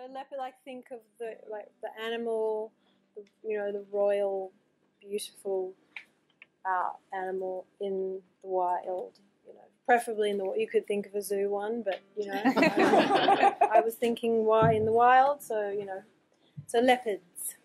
So leopard, like think of the like the animal, the, you know, the royal, beautiful uh, animal in the wild. You know, preferably in the you could think of a zoo one, but you know, I, I was thinking why in the wild. So you know, so leopards.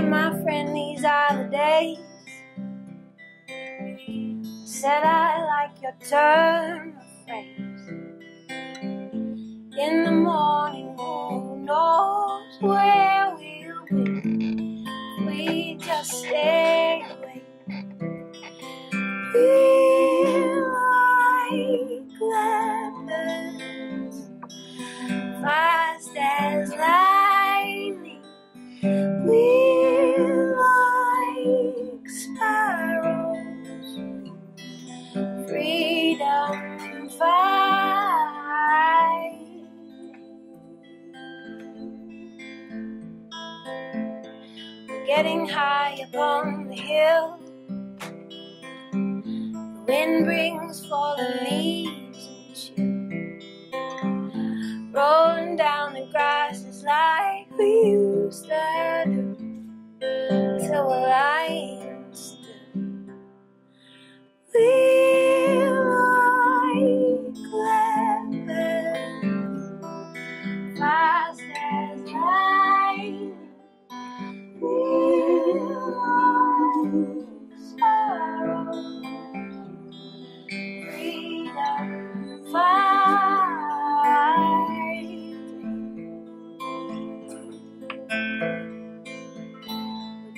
My friend, these are the days. Said I like your turn of phrase. In the morning, who knows where we'll be? We just stay getting high upon the hill. The wind brings fallen leaves and chill.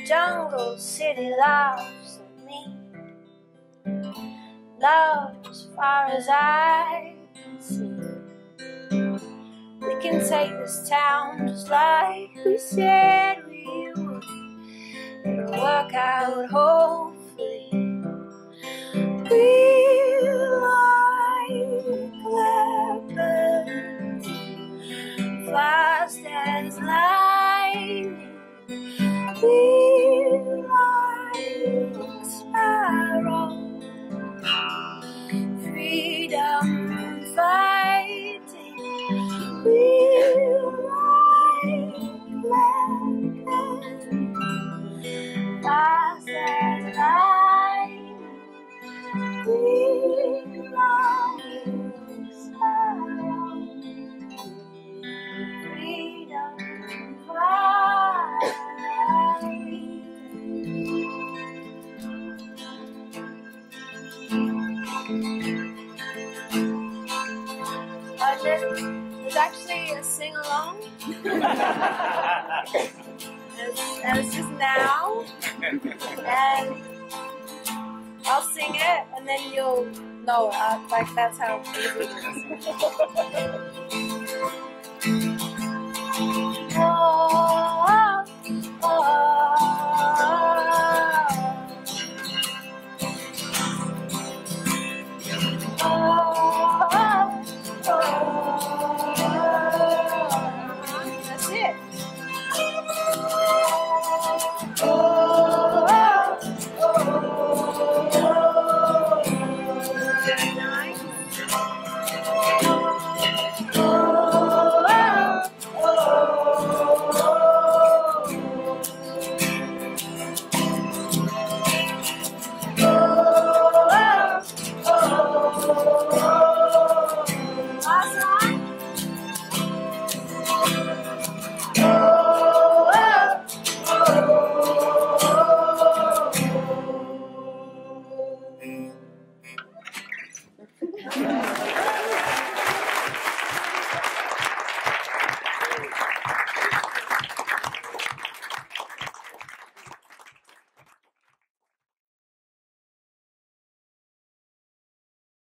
Jungle city laughs at me. Love as far as I can see. We can take this town just like we said we would. It'll work out hopefully. We like leopards, fast as lightning. We a sing along. as, as just now. And I'll sing it and then you'll know it. Like that's how easy it is.